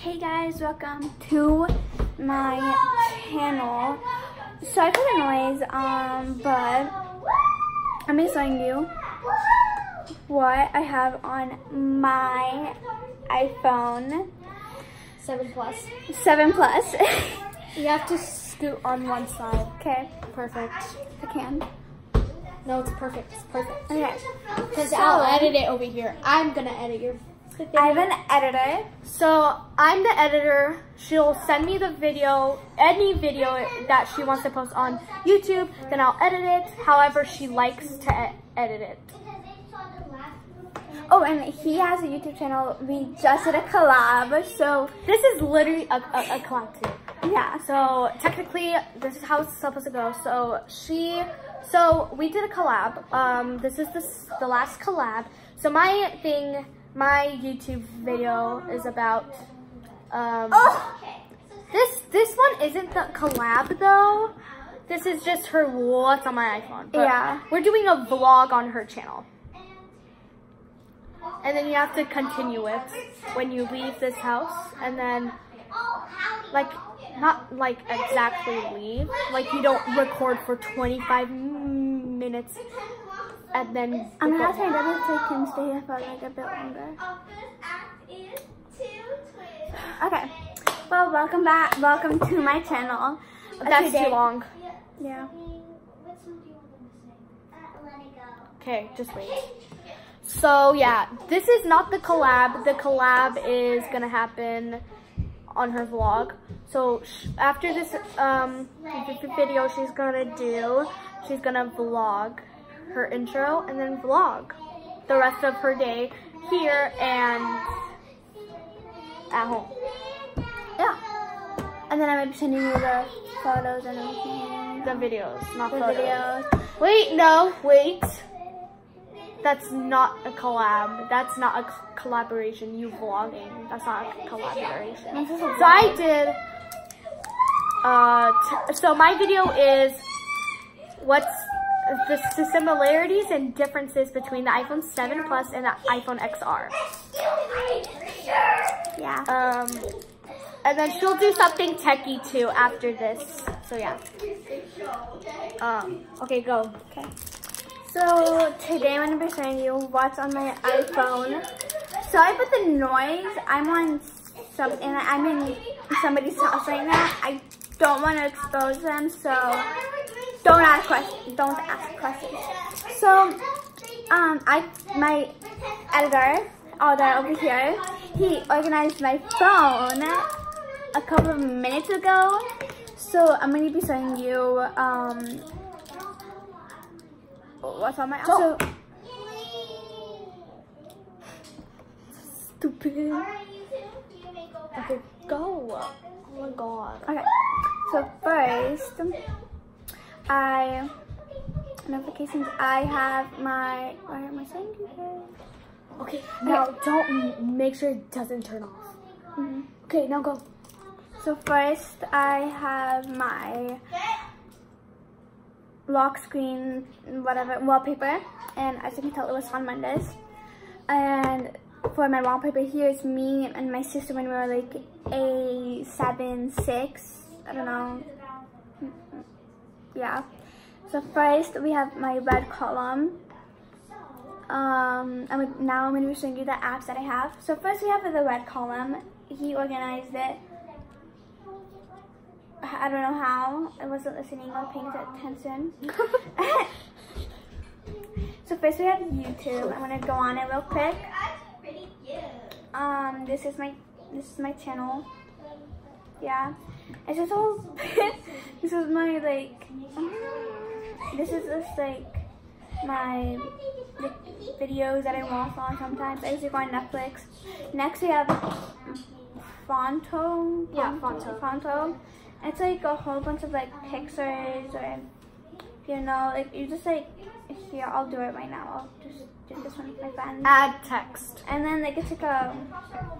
Hey guys, welcome to my channel. Sorry for the noise, um, but I'm gonna showing you what I have on my iPhone 7 Plus. 7 Plus. You have to scoot on one side. okay, Perfect. I can. No, it's perfect. It's perfect. Okay, Because So- I'll edit it over here. I'm going to edit your I have an editor. So I'm the editor. She'll send me the video, any video that she wants to post on YouTube. Then I'll edit it however she likes to e- edit it. Oh, and he has a YouTube channel. We just did a collab, so This is literally a, a, a collab too. yeah. So technically, this is how it's supposed to go. So she, so we did a collab. Um, this is the the last collab. So my thing, my YouTube video is about. Um, Oh, This this one isn't the collab though. This is just her what's on my iPhone. But Yeah. We're doing a vlog on her channel. And then you have to continue it when you leave this house and then like not like exactly leave. Like you don't record for 25 minutes and then I'm gonna ask my brother if can stay here for like a bit longer. Okay. Well, welcome back. Welcome to my channel. That's Today- too long. Yeah. Okay, just wait. So yeah, this is not the collab. The collab is gonna happen on her vlog. So sh after this um video, she's gonna do, she's gonna vlog her intro and then vlog the rest of her day here and at home. Yeah. And then I'm gonna be sending you the photos and everything. The videos, not The photos. videos. Wait, no, wait. That's not a collab. That's not a collaboration. You vlogging. That's not a collaboration. A So I did. Uh, t- so my video is what's the similarities and differences between the iPhone 7 Plus and the iPhone XR. Yeah. Um, and then she'll do something techie too after this. So yeah. Um, okay, go. Okay. So today I'm gonna be showing you what's on my iPhone. So I put the noise. I'm on some and I'm in somebody's house right now. I don't want to expose them, so don't ask questions. Don't ask questions. So um, I my editor, Alder over here, he organized my phone a couple of minutes ago. So I'm gonna be showing you um what's on my So- so stupid. Okay, go. Oh my god. Okay, so first, I notifications. I have my. Why am I saying here? Okay, now don't make sure it doesn't turn off. Mhm. Okay, now go. So first, I have my lock screen, whatever wallpaper, and as you can tell, it was on Mondays. And for my wallpaper, here's me and my sister when we were like a seven, six. I don't know. Yeah. So first, we have my red column. Um, I'm, now I'm going to be showing you the apps that I have. So first, we have the red column. He organized it. I don't know how. I wasn't listening or paying attention. so first we have YouTube. I'm gonna go on it real quick. Um, this is my this is my channel. Yeah, it's just all. this is my like. This is just like my videos that I watch on sometimes. I usually go on Netflix. Next we have Phonto. Yeah, Phonto. Phonto. It's like a whole bunch of like pictures or you know, like you just like here. I'll do it right now. I'll just do this one with my friends. Add text. And then they get like a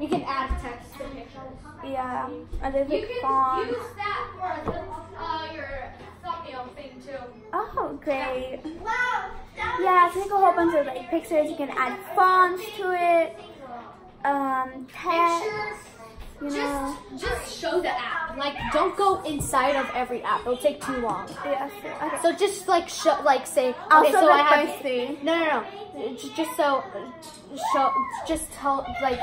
You can add text to pictures. yeah. And there's You like can fonts. use that for uh, your thumbnail thing too. Oh, great. Wow. Yeah, it's like a whole bunch of like pictures. You can add fonts to it. Um, text. You know. Just, just show the app. Like, don't go inside of every app. It'll take too long. Yeah. Okay. So just like show, like say, Also okay, so I have three. No, no, no. Just so, show, just tell, like,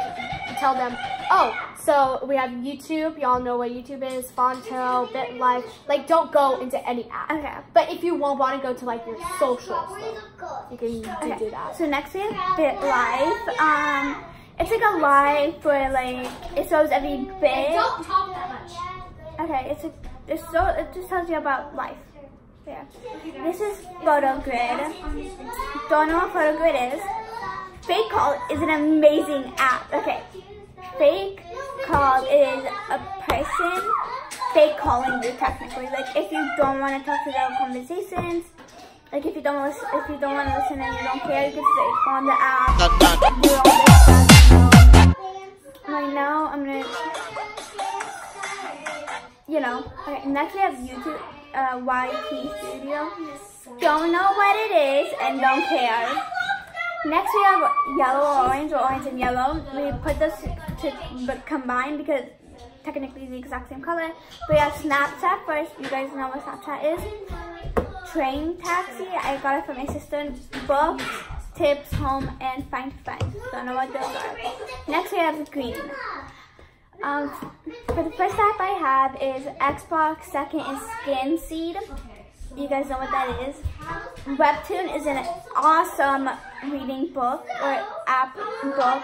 tell them. Oh, so we have YouTube. Y'all know what YouTube is. Phonto, BitLife. Like, don't go into any app. Okay. But if you won't want to go to like your socials, you can do, Okay. do that. So next we have Bit Life. Um, it's like a live where like it shows every bit. Don't talk that much. Okay, it's a, it's so it just tells you about life. Yeah. This is Photo Grid. Don't know what Photo Grid is. Fake Call is an amazing app. Okay. Fake Call is a person fake calling you technically. Like if you don't want to talk to their conversations, like if you don't listen, if you don't want to listen and you don't care, you can say go on the app. Right now, I'm gonna you know. Okay, next we have YouTube uh, YT Studio. Don't know what it is and don't care. Next we have yellow, orange, or orange and yellow. We put this to b- combine because technically the exact same color. We have Snapchat first. You guys know what Snapchat is. Train taxi. I got it from my sister. Books, tips, home, and find friends. Don't know what those are. Next we have green. Um, for the first app I have is Xbox. Second is Snapseed. You guys know what that is. Webtoon is an awesome reading book or app book,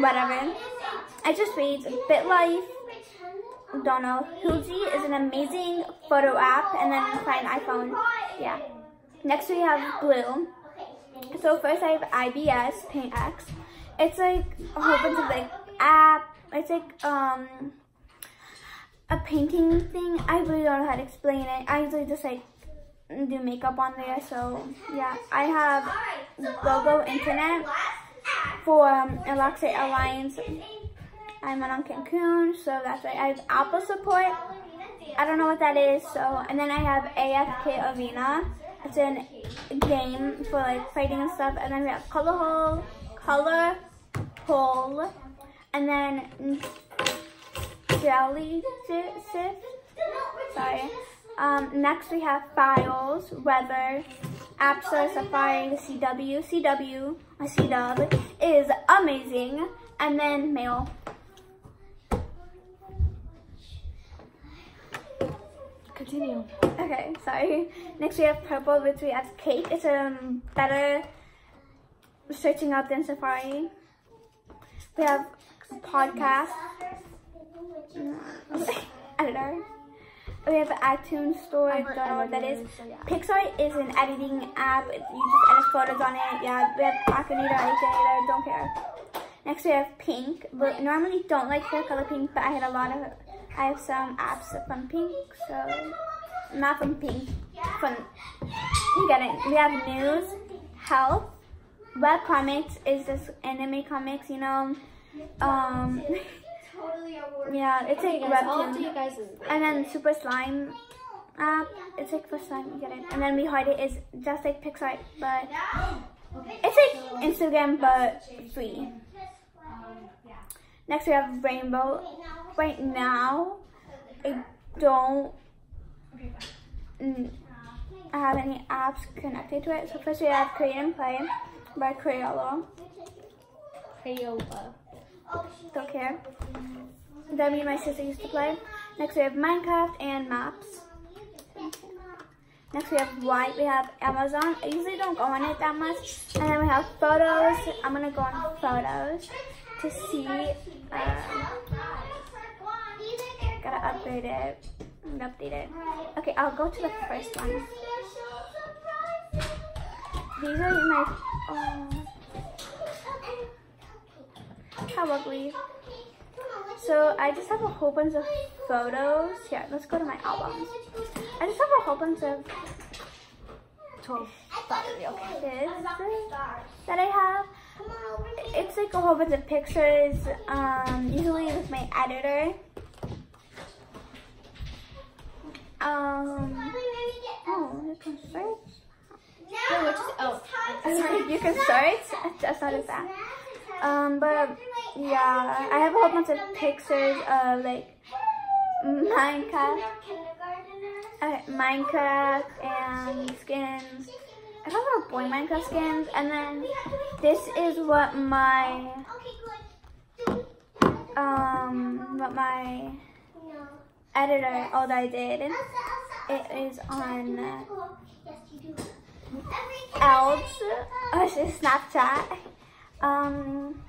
whatever. I just read BitLife. Don't know. Hootsie is an amazing photo app, and then find iPhone. Yeah. Next we have Blue. So first I have ibis Paint X. It's like a whole bunch of like app. It's like um a painting thing. I really don't know how to explain it. I usually just like do makeup on there. So yeah, I have Logo Internet for um, Alexa Airlines. I'm on Cancun, so that's right. I have Apple support. I don't know what that is. So and then I have AFK Arena. It's a game for like fighting and stuff. And then we have Color Hole, Color Hole, and then Jelly Si- Sift. Sorry. Um, next we have Files, Weather, Store, Safari, CW. CW, a CW, is amazing. And then Mail. Continue. Okay, sorry. Next we have Purple, which we have Cake. It's um, better searching out than Safari. We have Podcast. Editor. We have iTunes Store. I've Don't know what that is. editor, so yeah. PicsArt is an editing app. You just edit photos on it. Yeah, we have Akinator, Akinator. Don't care. Next we have Pink. But normally don't like the color pink, but I had a lot of. I have some apps from Pink, so not from Pink. From you get it. We have news, health, web comics is this anime comics. You know, um, Totally a word. yeah, it's like webtoon. do you guys. And then Super Slime app, it's like for slime, you get it. And then We Heart It is just like PicsArt, but it's like Instagram but free. Next we have Rainbow. Right now, I don't mm, have any apps connected to it. So first we have Create and Play by Crayola. Crayola. Don't care. That me and my sister used to play. Next we have Minecraft and maps. Next we have White. We have Amazon. I usually don't go on it that much. And then we have photos. I'm gonna go on photos to see. Uh, gotta upgrade it. and Update it. Okay, I'll go to the first one. These are my. Oh, how ugly. So I just have a whole bunch of photos. Here, let's go to my albums. I just have a whole bunch of 12 battery, okay. that I have. It's like a whole bunch of pictures, um, usually with my editor. Um, oh, you can search. Oh, which is, oh, you can search. That's not as that. Um, but yeah, I have a whole bunch of pictures of like Minecraft, uh, Minecraft and skins. I have of boy Minecraft skins, and then this is what my um what my editor all that I did. It is on uh, Elves, uh, Snapchat. Um,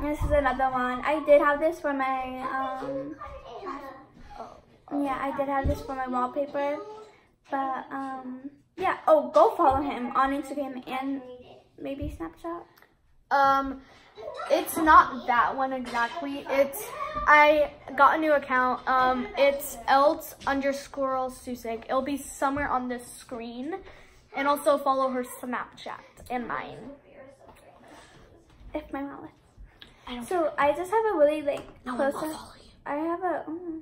this is another one. I did have this for my um. Yeah, I did have this for my wallpaper, but um, go follow him on Instagram and maybe Snapchat. Um, it's not that one exactly. It's I got a new account. Um, it's else underscore susig. It'll be somewhere on this screen, and also follow her Snapchat and mine. If my mom lets. So I just have a really like No one will closer. follow you. I have a. mm,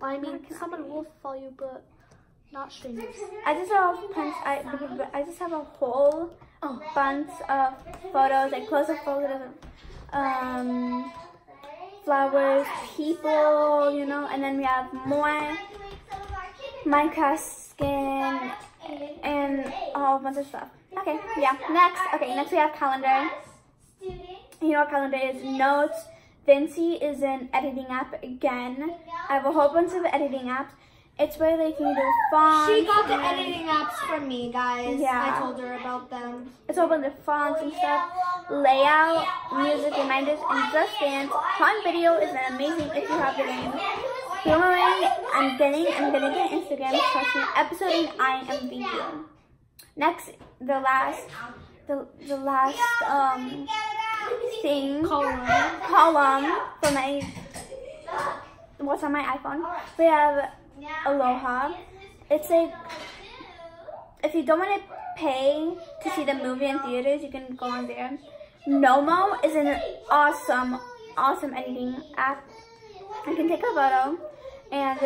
I mean, someone will follow you, but not strangers. I just have a bunch. I I just have a whole Oh. bunch of photos, like close-up photos of um flowers, people, you know, and then we have more Minecraft skin and a whole bunch of stuff. Okay, yeah. Next, okay, next we have calendar. You know what calendar is? Notes. Vinci is an editing app again. I have a whole bunch of editing apps. It's where they can do fonts. She got the editing apps from me, guys. Yeah. I told her about them. It's all about the fonts and stuff, layout, music reminders, and just dance. Prime Video is an amazing if you have the game. Boomerang, I'm getting, I'm gonna get Instagram. Trust me. Episode and I am video. Next, the last, the the last um thing Column. column for my what's on my iPhone. We have Aloha. It's like if you don't want to pay to see the movie in theaters, you can go on there. Nomo is an awesome, awesome editing app. You can take a photo and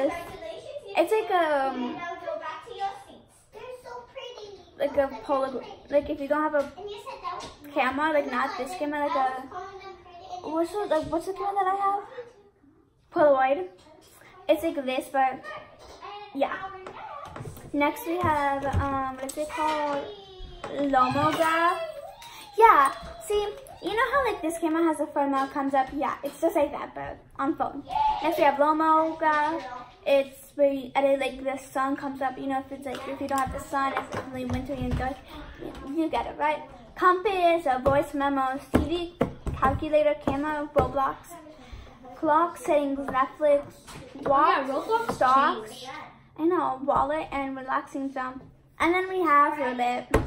it's like a um, like a poly, like if you don't have a camera, like not this camera, like a what's the like what's the camera that I have? Polaroid. It's like this, but yeah. Next we have um what is it called? Lomograph. Yeah. See, you know how like this camera has a phone that comes up? Yeah, it's just like that, but on phone. Next we have Lomograph. It's where you edit like the sun comes up. You know, if it's like if you don't have the sun, it's really wintry and dark. You get it right. Compass, a voice memo, CD, calculator, camera, Roblox, clock settings, Netflix, watch, Roblox stocks. changed. I know, wallet and relaxing jump. And then we have a bit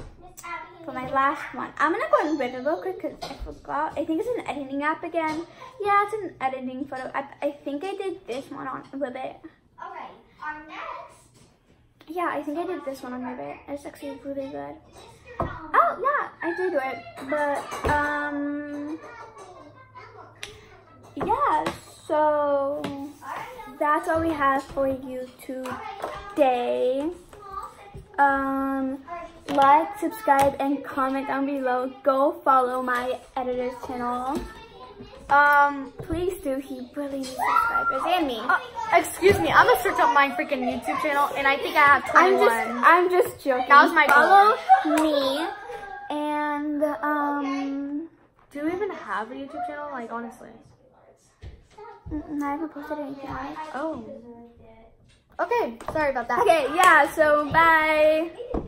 for my last one. I'm gonna go and read it real quick because I forgot. I think it's an editing app again. Yeah, it's an editing photo app. I think I did this one on with it. Okay, our next. Yeah, I think I did this one on Ribbit. It's actually really good. Oh yeah, I did do it. But um yeah, so that's all we have for you today. Um like, subscribe, and comment down below. Go follow my editor's channel. Um, please do. He really needs subscribers and me. Uh, excuse me, I'm gonna search up my freaking YouTube channel, and I think I have 21. I'm just, I'm just joking. That was my follow me, and um, Do we even have a YouTube channel? Like, honestly. Mm, I haven't posted anything on it. Oh. Okay, sorry about that. Okay, yeah. So bye.